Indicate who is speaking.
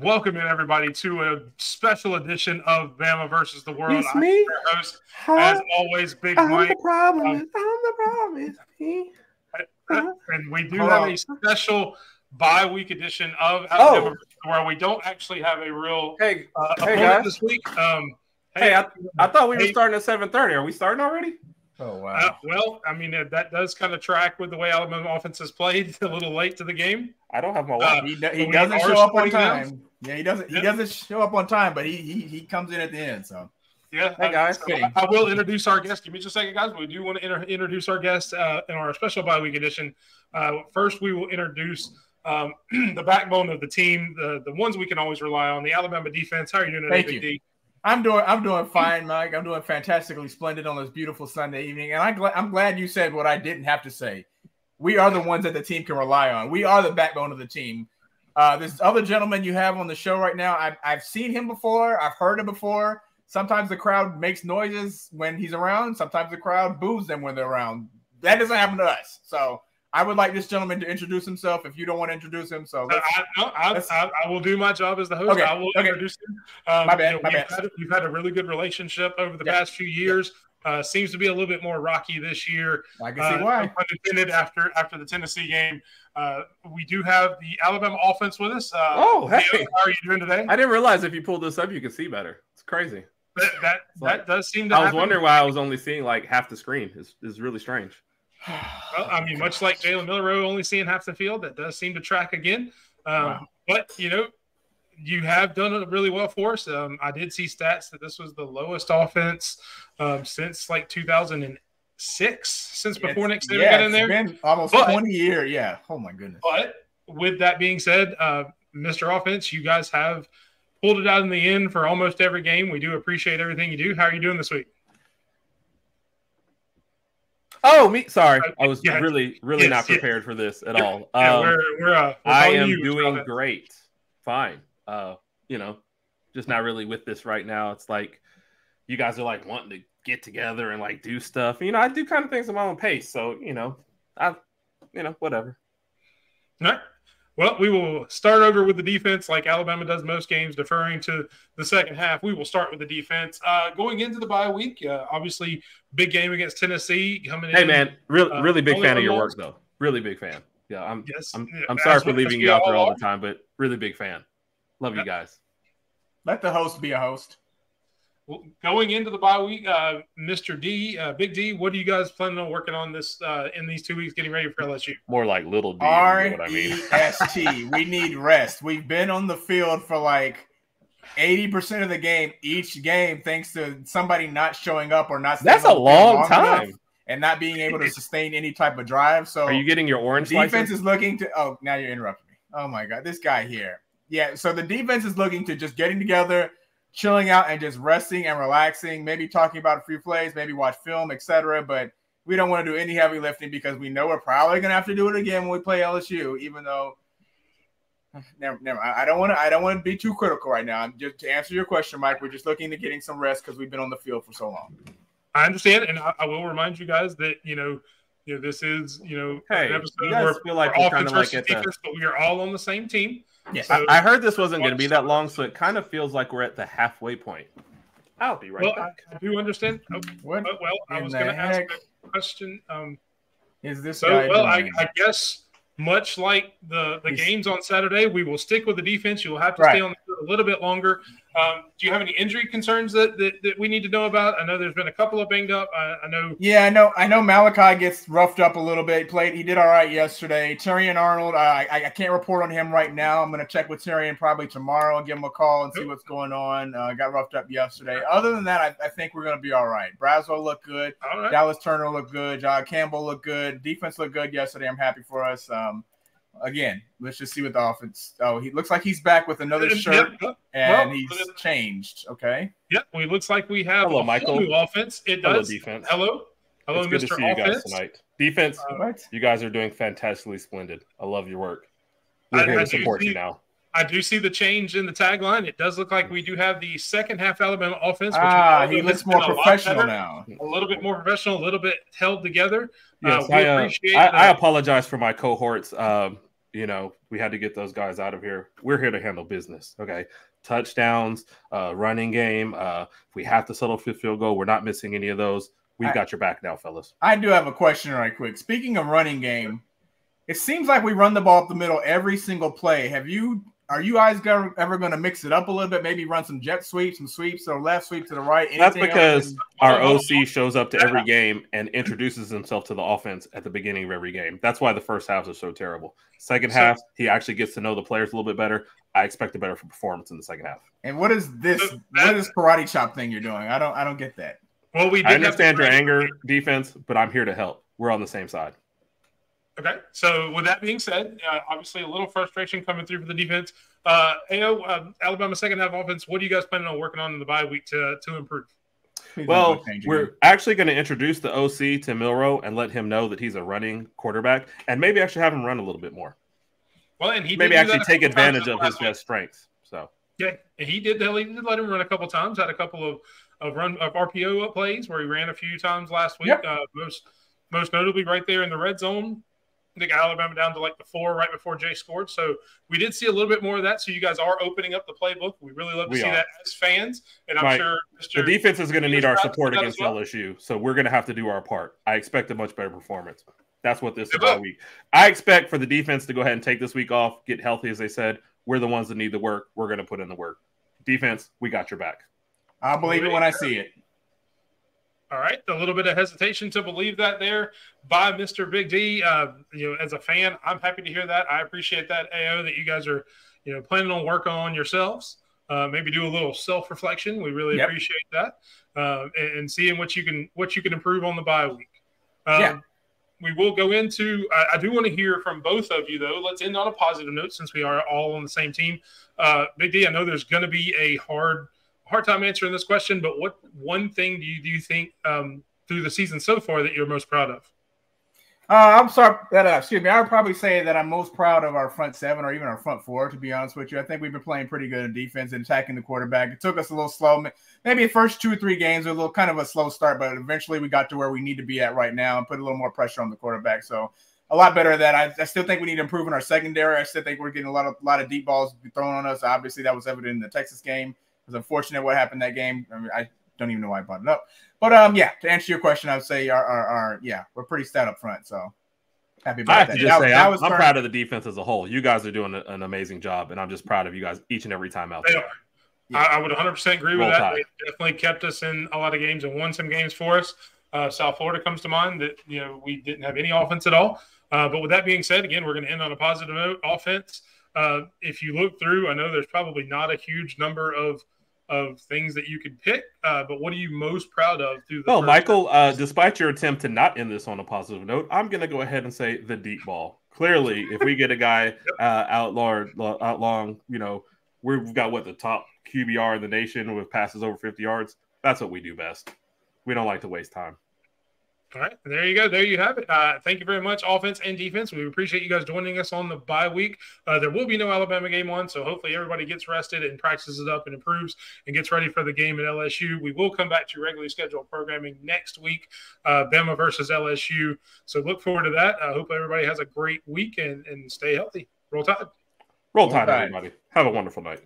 Speaker 1: welcoming everybody to a special edition of Bama versus the World.
Speaker 2: It's me.
Speaker 1: your host, as always, Big
Speaker 2: I'm
Speaker 1: Mike.
Speaker 2: the problem.
Speaker 1: Um,
Speaker 2: I'm the problem. It's me.
Speaker 1: And we do
Speaker 2: Hold
Speaker 1: have
Speaker 2: on.
Speaker 1: a special bye week edition of
Speaker 3: Oh.
Speaker 1: Alabama versus the World. We don't actually have a real
Speaker 3: Hey,
Speaker 1: uh,
Speaker 3: hey guys.
Speaker 1: this week. Um,
Speaker 3: Hey, I, I thought we were
Speaker 1: Hey.
Speaker 3: starting at seven thirty. Are we starting already?
Speaker 2: Oh
Speaker 1: uh, well, I mean, uh, that does kind of track with the way Alabama offense has played a little late to the game.
Speaker 3: I don't have my
Speaker 1: Uh,
Speaker 3: watch.
Speaker 2: He, do- he doesn't show up on
Speaker 1: starting now.
Speaker 2: time. Yeah, he doesn't. He
Speaker 1: Yeah.
Speaker 2: doesn't show up on time, but he he, he comes in at the end. So
Speaker 1: Yeah.
Speaker 3: Hey,
Speaker 1: uh,
Speaker 3: guys.
Speaker 1: so
Speaker 2: Kidding.
Speaker 1: I will introduce our guest. Give me just a second, guys. We do want to inter- introduce our guest uh, in our special bye week edition. Uh, first, we will introduce um, the backbone of the team, the the ones we can always rely on, the Alabama defense. How are you doing today,
Speaker 2: Thank
Speaker 1: Big
Speaker 2: you.
Speaker 1: D?
Speaker 2: I'm doing I'm doing fine, Mike. I'm doing fantastically splendid on this beautiful Sunday evening, and glad I'm glad you said what I didn't have to say. We are the ones that the team can rely on. We are the backbone of the team. Uh, this other gentleman you have on the show right now, I've, I've seen him before. I've heard him before. Sometimes the crowd makes noises when he's around. Sometimes the crowd boos them when they're around. That doesn't happen to us. So I would like this gentleman to introduce himself. If you don't want to introduce him, so let's-
Speaker 1: I, no, I,
Speaker 2: let's-
Speaker 1: I, I will do my job as the host.
Speaker 2: Okay,
Speaker 1: I will
Speaker 2: okay.
Speaker 1: introduce him. Um,
Speaker 2: My bad,
Speaker 1: you know,
Speaker 2: my
Speaker 1: we've,
Speaker 2: bad.
Speaker 1: Had, we've had a really good relationship over the
Speaker 2: Yeah.
Speaker 1: past few years. Uh, seems to be a little bit more rocky this year.
Speaker 2: I can see
Speaker 1: Uh,
Speaker 2: why.
Speaker 1: no pun after after the Tennessee game. Uh, we do have the Alabama offense with us. Uh,
Speaker 3: Oh,
Speaker 1: Leo,
Speaker 3: hey.
Speaker 1: how are you doing today?
Speaker 3: I didn't realize if you pulled this up, you could see better. It's crazy.
Speaker 1: That that,
Speaker 3: like-
Speaker 1: that does seem to.
Speaker 3: I was
Speaker 1: happen.
Speaker 3: wondering why I was only seeing like half the screen. It's, it's really strange.
Speaker 1: Well, I mean, much like Jalen Milroe only seeing half the field, that does seem to track again. Um,
Speaker 2: Wow.
Speaker 1: But you know, you have done it really well for us. Um, I did see stats that this was the lowest offense um, since like 2006, since before Nick Saban
Speaker 2: yeah,
Speaker 1: got in
Speaker 2: it's
Speaker 1: there.
Speaker 2: been almost
Speaker 1: But-
Speaker 2: 20 years. Yeah. Oh my goodness.
Speaker 1: But with that being said, uh, Mr. Offense, you guys have pulled it out in the end for almost every game. We do appreciate everything you do. How are you doing this week?
Speaker 3: Oh, me. Sorry, I was
Speaker 1: yeah.
Speaker 3: really, really
Speaker 1: Yes,
Speaker 3: not
Speaker 1: yes.
Speaker 3: prepared for this at all.
Speaker 1: Yeah,
Speaker 3: Um,
Speaker 1: we're we're, uh, we're
Speaker 3: I am
Speaker 1: you,
Speaker 3: doing great. Fine. Uh, you know, just not really with this right now. It's like you guys are like wanting to get together and like do stuff. You know, I do kind of things at my own pace. So, you know, I you know, whatever.
Speaker 1: All right. Well, we will start over with the defense like Alabama does most games, deferring to the second half. We will start with the defense. Uh, going into the bye week, uh, obviously, big game against Tennessee coming in.
Speaker 3: Hey man, really
Speaker 1: uh,
Speaker 3: really big fan of your
Speaker 1: loss.
Speaker 3: work though. Really big fan. Yeah, I'm
Speaker 1: Yes.
Speaker 3: I'm, I'm sorry for leaving you out there
Speaker 1: all
Speaker 3: all the time, but really big fan. Love
Speaker 1: Yeah.
Speaker 3: you guys.
Speaker 2: Let the host be a host.
Speaker 1: Well, going into the bye week, uh, Mr. D, uh, Big D, what are you guys planning on working on this uh, in these two weeks, getting ready for LSU?
Speaker 3: More like little D. if you
Speaker 2: R
Speaker 3: know what I
Speaker 2: E
Speaker 3: mean.
Speaker 2: S T. We need rest. We've been on the field for like 80% of the game each game, thanks to somebody not showing up or not.
Speaker 3: That's a
Speaker 2: on the field
Speaker 3: long time.
Speaker 2: And not being able to sustain any type of drive. So
Speaker 3: Are you getting your orange
Speaker 2: defense
Speaker 3: license?
Speaker 2: is looking to oh now you're interrupting me oh my god this guy here yeah so the defense is looking to just getting together chilling out and just resting and relaxing maybe talking about a few plays maybe watch film etc but we don't want to do any heavy lifting because we know we're probably going to have to do it again when we play lsu even though never never i I don't want to i don't want to be too critical right now i'm just to answer your question mike we're just looking to getting some rest because we've been on the field for so long
Speaker 1: I understand, and I, I will remind you guys that you know, you know, this is you know
Speaker 3: Hey,
Speaker 1: an episode
Speaker 3: you guys
Speaker 1: where
Speaker 3: feel like
Speaker 1: we're
Speaker 3: we're kind
Speaker 1: offense
Speaker 3: like
Speaker 1: versus defense, but we are all on the same team.
Speaker 2: Yes
Speaker 1: So-
Speaker 3: I, I heard this wasn't going to be that long, so it kind of feels like we're at the halfway point. I'll be right
Speaker 1: well,
Speaker 3: back.
Speaker 1: I do understand. Oh,
Speaker 2: what
Speaker 1: but, well, I was going to ask
Speaker 2: heck
Speaker 1: a question. Um,
Speaker 2: is this
Speaker 1: so,
Speaker 2: guy
Speaker 1: well, I. I guess much like the the
Speaker 2: He's-
Speaker 1: games on Saturday, we will stick with the defense. You will have to
Speaker 2: Right.
Speaker 1: stay on the field a little bit longer. Um, do you have any injury concerns that, that that we need to know about? I know there's been a couple of banged up. I, I know.
Speaker 2: Yeah, I know. I know Malachi gets roughed up a little bit. He played. He did all right yesterday. Terrion Arnold. Uh, I I can't report on him right now. I'm going to check with Terrion probably tomorrow. and Give him a call and see what's going on. Uh, got roughed up yesterday. Other than that, I, I think we're going to be all right. Braswell looked good.
Speaker 1: Right.
Speaker 2: Dallas Turner looked good. John Campbell looked good. Defense looked good yesterday. I'm happy for us. Um, again, let's just see what the offense. Oh, he looks like he's back with another shirt
Speaker 1: Yep,
Speaker 2: and
Speaker 1: well,
Speaker 2: he's changed. Okay.
Speaker 1: yep. We looks like we have
Speaker 3: Hello,
Speaker 1: a
Speaker 3: Michael.
Speaker 1: whole new offense. It does.
Speaker 3: Hello,
Speaker 1: does.
Speaker 3: defense.
Speaker 1: Hello. Hello,
Speaker 3: it's good to see you guys tonight. Defense,
Speaker 1: Uh,
Speaker 2: What?
Speaker 3: you guys are doing fantastically splendid. I love your work. We're
Speaker 1: I-
Speaker 3: here
Speaker 1: I
Speaker 3: to
Speaker 1: do
Speaker 3: support you
Speaker 1: see-
Speaker 3: now.
Speaker 1: I do see the change in the tagline. It does look like we do have the second half Alabama offense. Which
Speaker 2: Ah, he looks more professional
Speaker 1: better,
Speaker 2: now.
Speaker 1: A little bit more professional, a little bit held together.
Speaker 3: Yes,
Speaker 1: we
Speaker 3: I, uh,
Speaker 1: appreciate
Speaker 3: I, I apologize for my cohorts. Um, you know, we had to get those guys out of here. We're here to handle business. Okay. Touchdowns, uh, running game. Uh, if we have to settle for field goal, we're not missing any of those. We've
Speaker 2: I-
Speaker 3: got your back now, fellas.
Speaker 2: I do have a question right quick. Speaking of running game, it seems like we run the ball up the middle every single play. Have you are you guys go- ever going to mix it up a little bit? Maybe run some jet sweeps, some sweeps or left sweep to the right.
Speaker 3: That's because
Speaker 2: else?
Speaker 3: our OC shows up to every game and introduces himself to the offense at the beginning of every game. That's why the first halves are so terrible. Second
Speaker 1: So-
Speaker 3: half, he actually gets to know the players a little bit better. I expect a better performance in the second half.
Speaker 2: And what is this? What is this karate chop thing you're doing? I don't I don't get that.
Speaker 1: Well, we did
Speaker 3: I understand your anger, defense, but I'm here to help. We're on the same side.
Speaker 1: Okay. So with that being said, uh, obviously a little frustration coming through for the defense. Uh, AO, um, Alabama second half offense. What are you guys planning on working on in the bye week to to improve?
Speaker 3: Well, we're actually going to introduce the OC to Milroe and let him know that he's a running quarterback and maybe actually have him run a little bit more.
Speaker 1: Well, and he did
Speaker 3: maybe actually take advantage of his best strengths. So
Speaker 1: Yeah, he did. He did let him run a couple times. Had a couple of of run of RPO plays where he ran a few times last week.
Speaker 2: Yep.
Speaker 1: Uh, most most notably right there in the red zone. I think Alabama down to like the four right before Jay scored. So we did see a little bit more of that. So you guys are opening up the playbook. We really love to
Speaker 3: We
Speaker 1: see
Speaker 3: are.
Speaker 1: that as fans. And I'm
Speaker 3: Right.
Speaker 1: sure
Speaker 3: the defense is going to need our support against
Speaker 1: well.
Speaker 3: LSU. So we're going to have to do our part. I expect a much better performance. That's what this is all week. I expect for the defense to go ahead and take this week off, get healthy, as they said. We're the ones that need the work. We're going to put in the work. Defense, we got your back.
Speaker 2: I'll believe it when I see it.
Speaker 1: All right, a little bit of hesitation to believe that there by Mr. Big D. Uh, you know, as a fan, I'm happy to hear that. I appreciate that, AO, that you guys are, you know, planning on working on yourselves. Uh, maybe do a little self reflection. We really
Speaker 2: Yep.
Speaker 1: appreciate that, uh, and, and seeing what you can what you can improve on the bye week. Um,
Speaker 2: Yeah.
Speaker 1: We will go into. I, I do want to hear from both of you, though. Let's end on a positive note since we are all on the same team. Uh, Big D, I know there's going to be a hard hard time answering this question, but what one thing do you do you think um, through the season so far that you're most proud of?
Speaker 2: Uh, I'm sorry. That, uh, excuse me. I would probably say that I'm most proud of our front seven or even our front four. To be honest with you, I think we've been playing pretty good in defense and attacking the quarterback. It took us a little slow. Maybe the first two or three games were a little kind of a slow start, but eventually we got to where we need to be at right now and put a little more pressure on the quarterback. So a lot better than that. I, I still think we need to improve in our secondary. I still think we're getting a lot of lot of deep balls thrown on us. Obviously, that was evident in the Texas game. It was unfortunate what happened that game. I, mean, I don't even know why I brought it up. But um, yeah, to answer your question, I would say our, our, our yeah, we're pretty stat up front. So happy
Speaker 3: I have
Speaker 2: that.
Speaker 3: To just
Speaker 2: that,
Speaker 3: say,
Speaker 2: that
Speaker 3: I'm,
Speaker 2: was
Speaker 3: I'm proud of the defense as a whole. You guys are doing a- an amazing job, and I'm just proud of you guys each and every time out
Speaker 1: They
Speaker 3: there.
Speaker 2: Yeah.
Speaker 1: I, I would 100% agree with that.
Speaker 3: Tide.
Speaker 1: They definitely kept us in a lot of games and won some games for us. Uh, South Florida comes to mind that you know we didn't have any offense at all. Uh, but with that being said, again, we're going to end on a positive note. Offense. Uh, if you look through, I know there's probably not a huge number of of things that you could pick. Uh, but what are you most proud of through the? First-
Speaker 3: Michael, uh, despite your attempt to not end this on a positive note, I'm going to go ahead and say the deep ball. Clearly, if we get a guy uh, out, long, out long, you know, we've got what the top QBR in the nation with passes over 50 yards. That's what we do best. We don't like to waste time.
Speaker 1: All right, there you go. There you have it. Uh, thank you very much, offense and defense. We appreciate you guys joining us on the bye week. Uh, there will be no Alabama game on, so hopefully everybody gets rested and practices it up and improves and gets ready for the game at LSU. We will come back to regularly scheduled programming next week, uh, Bama versus LSU. So look forward to that. I hope everybody has a great week and, and stay healthy. Roll Tide.
Speaker 3: Roll
Speaker 2: Roll
Speaker 3: Tide,
Speaker 2: Tide.
Speaker 3: everybody. Have a wonderful night.